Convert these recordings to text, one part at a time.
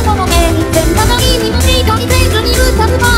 のもメなに見もしいと見せずに歌うの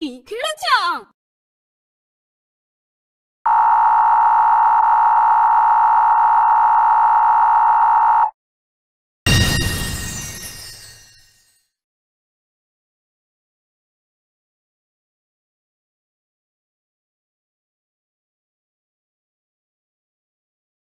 이 클라치야!